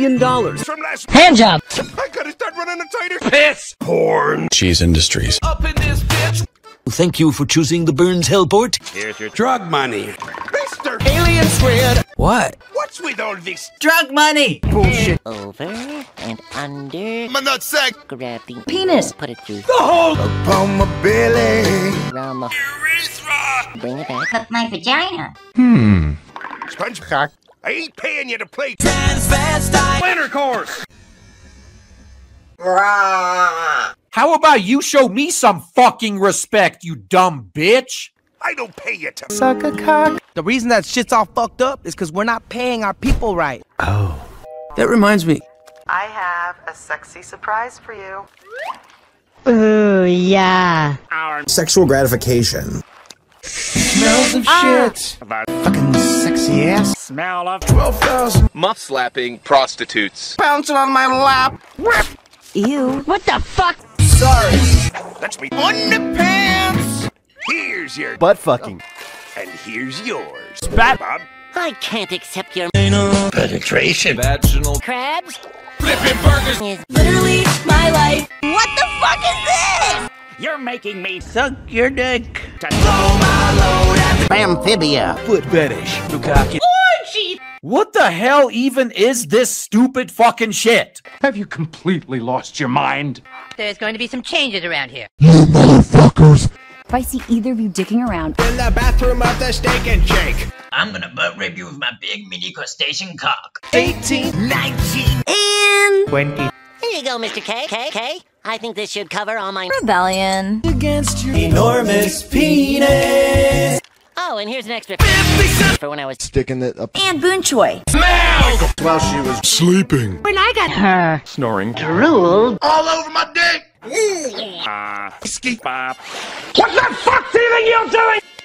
8 quadrillion dollars. From last Hand job. I gotta start running a tighter. Piss! Porn. Cheese Industries. Up in this bitch! Thank you for choosing the Burns Hellport. Here's your drug money. Mister! Alien squid! What? What's with all this? Drug money. Bullshit. Over and under. My nutsack. Grab the Penis. Put it through. The hole. Upon my belly. Round the Urethra. Bring it back. But my vagina. Hmm, sponge cock. I ain't paying you to play. Intercourse! How about you show me some fucking respect, you dumb bitch? I don't pay you to. Suck a cock. The reason that shit's all fucked up is because we're not paying our people right. Oh. That reminds me. I have a sexy surprise for you. Ooh, yeah. Our Sexual gratification. Smells of ah. shit. Fucking sexy ass. Smell of 12,000. muff slapping prostitutes. Bouncing on my lap. Ew. What the fuck? Sorry. That's me. On the pants. Here's your. Butt fucking. And here's yours. Bat- Bob. I can't accept your Penetration. Vaginal. crabs. Flipping burgers. Is Literally my life. What the fuck is this? You're making me Suck your dick. to Amphibia. Foot fetish. Bukkake. What the hell even is this stupid fucking shit? Have you completely lost your mind? There's going to be some changes around here. You motherfuckers! If I see either of you dicking around, In the bathroom of the steak and shake. I'm gonna butt rape you with my big mini crustacean cock. 18. 19. And 20. Here you go, Mr. K. K. K. I think this should cover all my. rebellion. Against you. Enormous penis. Oh, and here's an extra for when I was. Sticking it up And Boon Choi. while she was Sleeping. when I got her Snoring. drooled. All over my dick. Ah. Bop.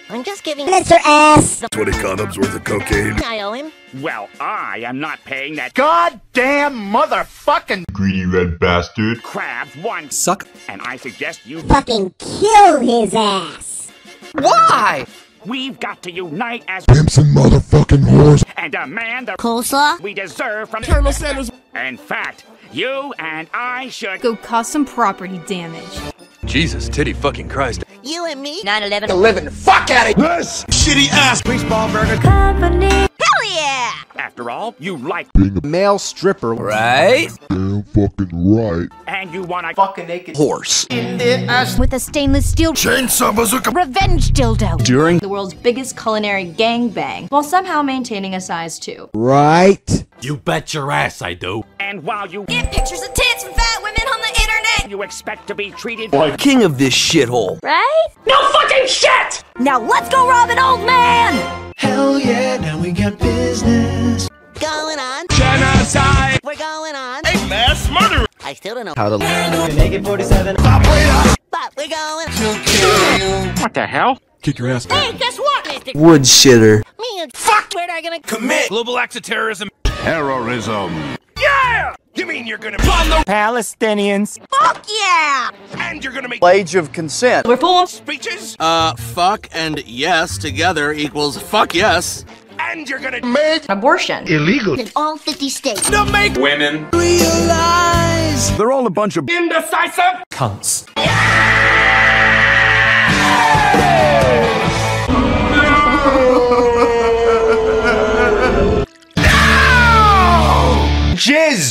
I'm just giving. Mr. Ass. 20 condoms worth of cocaine. I owe him. Well, I am not paying that Goddamn motherfucking. Greedy red bastard. crabs one Suck. And I suggest you. Fucking kill his ass. Why? We've got to unite as Pimps and motherfucking whores. and demand the Coleslaw? we deserve from. Colonel Sanders. In fact, you and I should. Go cause some property damage. Jesus, titty fucking Christ. You and me. 9 11. Living fuck out of This shitty ass. Greaseball burger. Company. Hell yeah! After all, you like being a male stripper. Right? Damn fucking right. and you wanna Fucking naked. Horse. in the ass With a stainless steel Chainsaw bazooka. revenge dildo. During The world's biggest culinary gangbang, while somehow maintaining a size 2. Right. You bet your ass I do. and while you Get pictures of tits from fat women on the internet! You expect to be treated like King of this shithole. Right? no fucking shit. Now let's go rob an old man! Hell yeah, now we got business. Going on. Genocide. We're going on. A Mass murder. I still don't know. How to Naked 47. But we're going. What the hell? Kick your ass. Hey, guess what? Mr. Wood shitter. Me and fuck. Where are gonna Commit. Global acts of terrorism. Terrorism. Yeah. You mean you're gonna Palestinians. Fuck yeah! and you're gonna make Age of consent. We're full of speeches Uh, fuck and yes together equals fuck yes. and you're gonna make abortion. illegal. In all 50 states. To make Women. realize They're all a bunch of Indecisive. Cunts.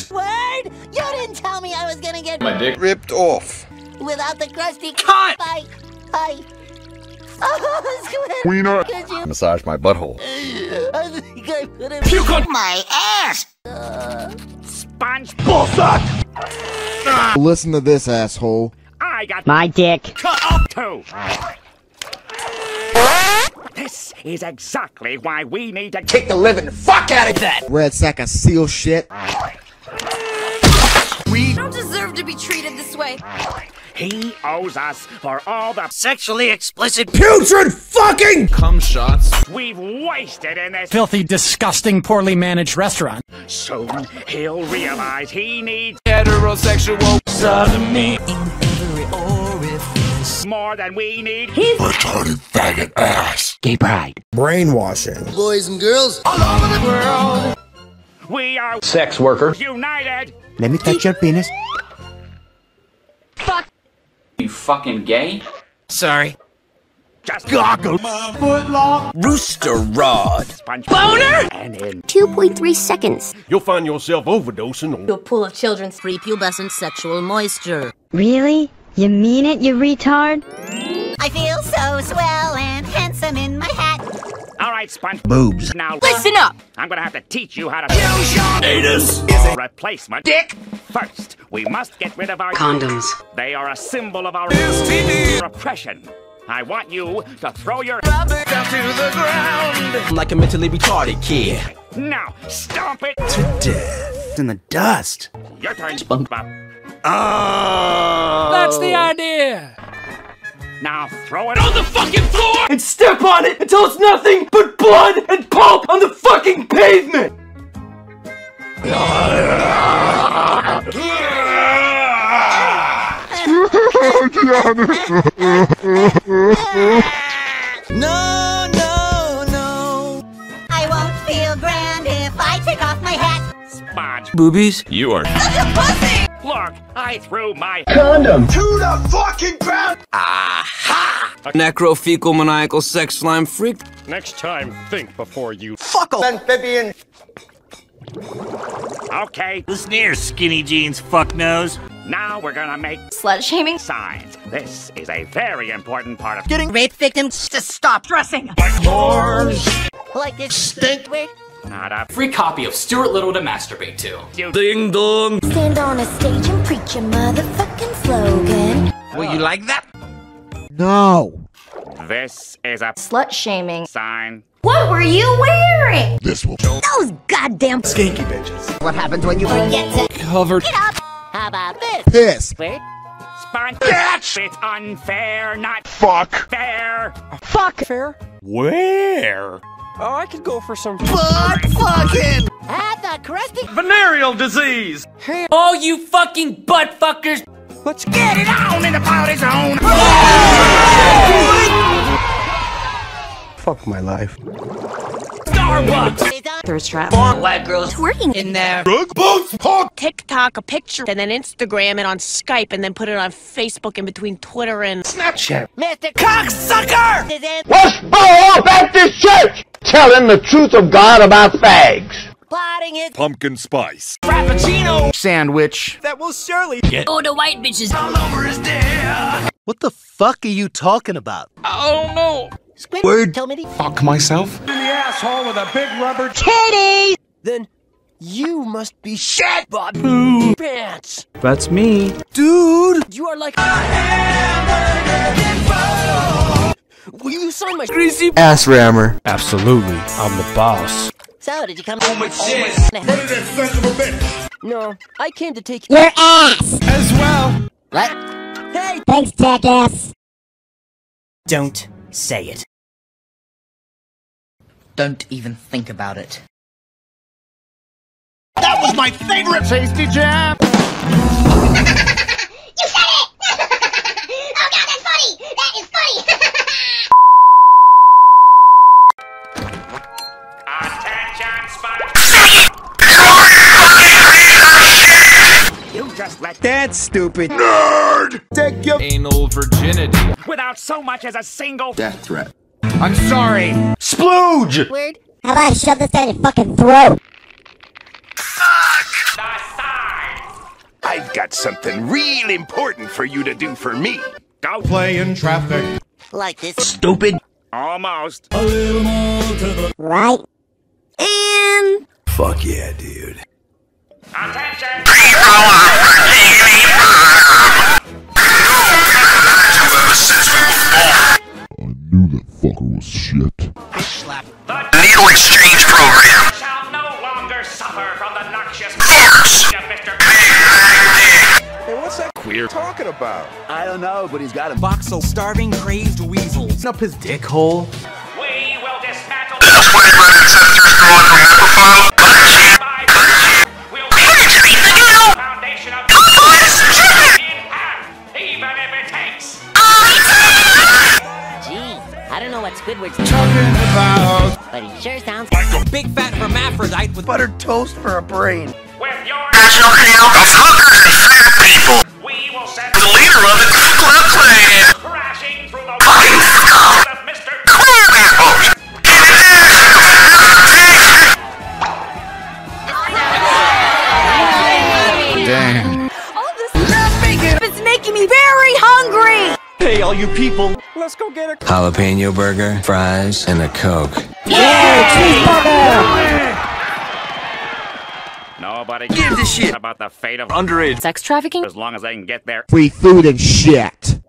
Jizz. word. You didn't tell me I was gonna get My dick. Ripped off. without the crusty. Cut! Bye. Bye. Oh, Squid. Wiener. Could you? Massage my butthole. I think I put him. Puke on My ass! sponge. Listen to this asshole. I got My dick. cut up too. This is exactly why we need to kick the living fuck out of that. Red sack of seal shit. I don't deserve to be treated this way. He owes us for all the Sexually explicit Putrid fucking. cum shots. we've wasted in this. Filthy, disgusting, poorly managed restaurant. Soon he'll realize he needs Heterosexual sodomy. in every orifice. more than we need. Retarded faggot ass. Gay pride. Brainwashing. Boys and girls all over the world. We are Sex workers united. Let me touch your penis. Fuck. You fucking gay? Sorry. Just Goggle. Rooster Rod. punch boner and in 2.3 seconds. You'll find yourself overdosing on a pool of children's Prepubescent sexual moisture. Really? You mean it, you retard? I feel so swell and handsome in my hat. All right, Sponge. Boobs. Now Listen up! I'm gonna have to teach you how to use your anus. Is a replacement. Dick. First, we must get rid of our Condoms. They are a symbol of our repression. I want you to throw your down to I'm like a mentally retarded kid. now. Stomp it. To death. In the dust. Your turn, SpongeBob. Oh. That's the idea. Now throw it on the fucking floor. And step on it until it's nothing but blood and pulp on the fucking pavement. No, no, no. I won't feel grand if I take off my hat. Sponge. Boobies? You are. Look, I threw my condom to the fucking ground. Aha! A Necrofecal maniacal sex slime freak. Next time, think before you. Fuckle amphibian. Okay. Listen here, skinny jeans fuck nose. Now we're gonna make Slut shaming? signs. This is a very important part of Getting Rape victims to stop dressing. Like this stink word. not a Free copy of Stuart Little to masturbate to. ding dong. Stand on a stage and preach a motherfucking slogan. Will you like that? No. This is a Slut shaming. sign. What were you wearing? This will. Those goddamn Skanky bitches. What happens when you forget to Covered. get up? How about this? Piss. Word? Sponge. It's unfair, not fuck fair. fuck. Fair. Where? Oh, I could go for some. butt fucking At the crusty. Venereal disease. Hey, All you fucking butt fuckers. Let's Get it on in the party zone. Fuck my life. Starbucks. It's on. Thirst trap. Black girls Twerking in there. Rug boots. TikTok a picture and then Instagram it on Skype and then put it on Facebook in between Twitter and Snapchat. Mr. Cocksucker! This is Westboro Baptist Church? Telling the truth of God about fags. plotting his Pumpkin spice. Frappuccino! Sandwich. That will surely. Get- Oh, the white bitches. All over his dick. What the fuck are you talking about? Oh no! squid. Word. Tell me the Fuck myself. In the asshole with a big rubber. Then you must be shit, Bob. Pants. That's me. Dude, you are like. Will you sign my greasy? Ass rammer. Absolutely. I'm the boss. So, did you come? Oh, no, I came to take. your ass. As well. What? Hey, Thanks, jackass. Don't say it. Don't even think about it. That was my favorite tasty jam. Attention, Sponge. You just let That's stupid. Nerd take your Anal virginity. without so much as a single death threat. I'm sorry. Splooge. Word? How about I shove this down your fucking throat? sign. I've got something real important for you to do for me. Go Play in traffic. Like this. stupid. almost. Right? And Fuck yeah, dude. Attention. I knew that fucker was shit. The needle exchange program shall no longer suffer from the noxious of Mr. Hey, what's that Queer. talking about? I don't know, but he's got a Box of starving, crazed weasels. up his dick hole. Squidward's talking about, but he sure sounds like a big fat hermaphrodite with buttered toast for a brain. With your National Canal of Hookers and Fat People, we will send the leader of it, Ku Klux making me very hungry! Hey, all you people, let's go get a Jalapeno burger, fries, and a Coke. Yeah! Nobody Give the shit. about the fate of underage Sex trafficking? as long as they can get there. Free food and shit.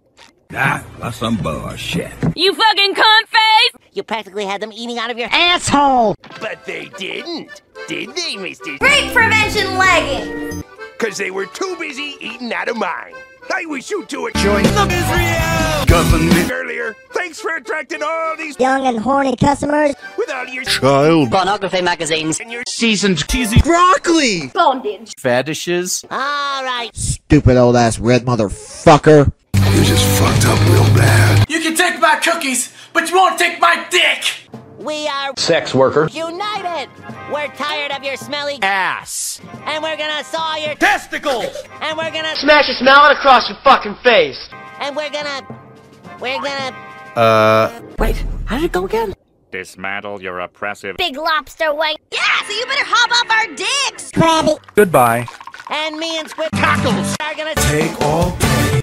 Nah, that's some bullshit. You fucking cunt face! You practically had them eating out of your Asshole! But they didn't, did they, Mr. Rape prevention leggings! Because they were too busy eating out of mine. I wish you two had joint the Israel government. earlier. Thanks for attracting all these Young and horny customers. with all your Child. pornography magazines. and your Seasoned cheesy broccoli. Bondage. Fetishes. All right. Stupid old ass red motherfucker. You just fucked up real bad. You can take my cookies, but you won't take my dick. We are Sex workers united. We're tired of your smelly Ass. and we're gonna saw your Testicles. and we're gonna Smash your a smile across your fucking face. and we're gonna we're gonna Uh. wait. How did it go again? Dismantle your oppressive. Big lobster wang. Yeah, so you better hop off our dicks! Crabby. Goodbye. And me and Squid Cockles are gonna Take all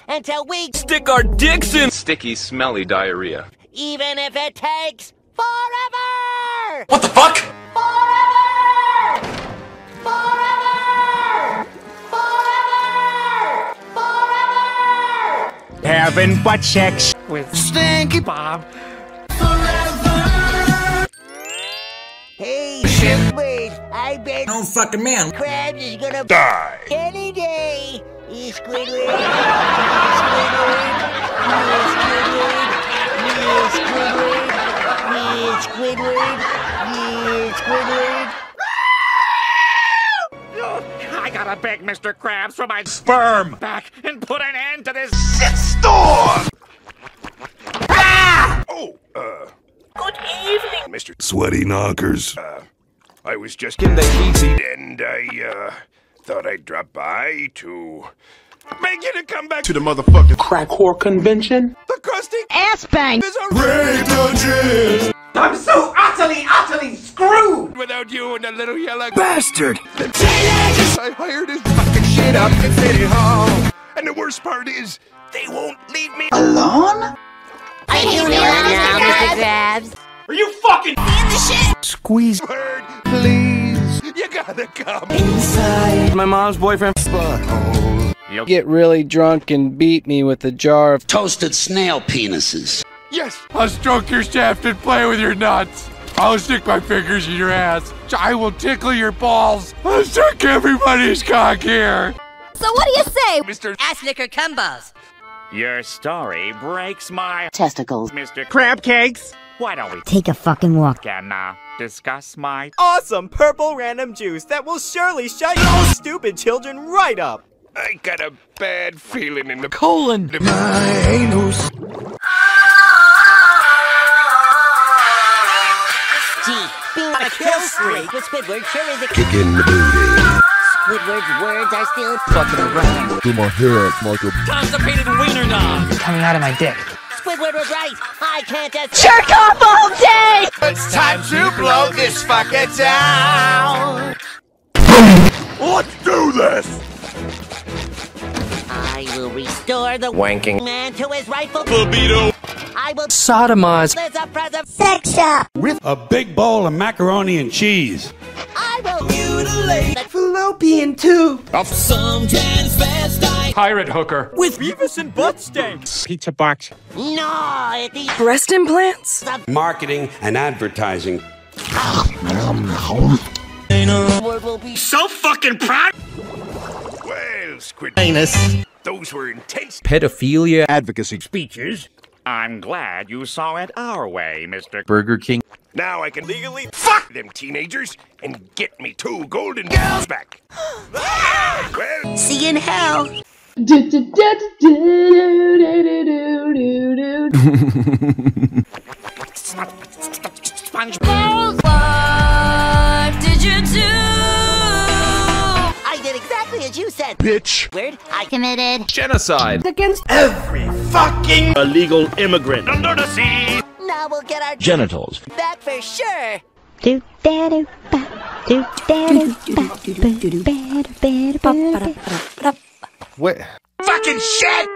until we stick our dicks in. Sticky, smelly diarrhea. even if it takes forever. What the fuck? Forever. Forever. Forever. Forever. Having butt sex. With Stinky Bob. Hey, Squidward, I bet Oh fucking man. Krabs is gonna die. any day. Yeah, Squidward. Yeah, Squidward. Yeah, Squidward. Yeah, Squidward. Yeah, Squidward. I gotta beg Mr. Krabs for my sperm back and put an end to this shit storm. Oh, uh, Good evening. Mr. Sweaty knockers. Uh, I was just Give they easy. and I uh thought I'd drop by to beg you to come back To the motherfucking Crack whore convention? the crusty Ass bang. is a I'm so utterly, utterly screwed. without you and the little yellow Bastard. The teenagers I hired is fucking shit up at City Hall. And the worst part is, they won't leave me Alone? Are you realizing now, Mr. Krabs? Are you fucking in the shit? Squeeze. Word, please. You gotta come. Inside. My mom's boyfriend. You'll Get really drunk and beat me with a jar of Toasted snail penises. Yes. I'll stroke your shaft and play with your nuts. I'll stick my fingers in your ass. I will tickle your balls. I'll suck everybody's cock here. So what do you say? Mr. Ass licker cumbas. Your story breaks my Testicles. Mr. Crab cakes. Why don't we Take a fucking walk. can uh, discuss my awesome purple random juice that will surely shut you stupid children right up? I got a bad feeling in the Colon. My anus. Kill streak with Squidward sure is a Kick in the booty. Squidward's words are still fucking around. Do my hair act like a Constipated wiener dog. Coming out of my dick. Squidward was right. I can't just Jerk off all day! It's time to blow this fucker down. Let's do this. I will restore the Wanking. man to his rightful Libido. I will Sodomize. A present. Sex shop! With a big bowl of macaroni and cheese. I will mutilate the Fallopian tube. Of some transvestite. Pirate hooker. With Beavis and butt stank. pizza box. No, it the Breast implants? Marketing and advertising. word will be so fucking proud. Well, Squid. Anus. Those were intense Pedophilia. Advocacy. speeches. I'm glad you saw it our way, Mr. Burger King. Now I can legally fuck them teenagers and get me two golden girls back. well, See you in hell. SpongeBob. Exactly as you said. Bitch. Weird. I Committed Genocide. against Every fucking illegal immigrant under the sea. Now we'll get our Genitals. back for sure. do da do ba do da do ba do do ba do ba do What? Fucking shit!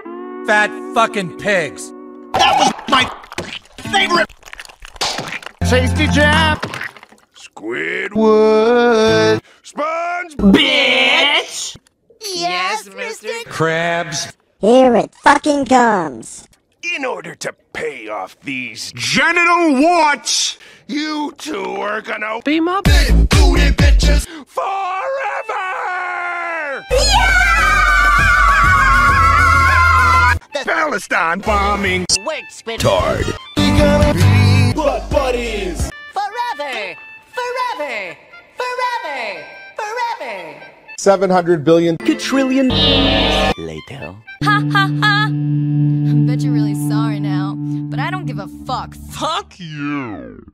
Fat fucking pigs. That was my favorite. Tasty jam. Squidward. Sponge. Bitch! Yes, Mister. Krabs. Here it fucking comes. In order to pay off these genital warts, you two are gonna Be my big booty bitches forever. Yeah! Palestine bombing. Work, Squid. Tard. We gonna be butt buddies. Forever. Forever. Forever. Forever. 700 billion. Quadrillion. Later. Ha ha ha! I bet you're really sorry now, but I don't give a fuck. Fuck you.